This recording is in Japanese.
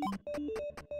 ピッ!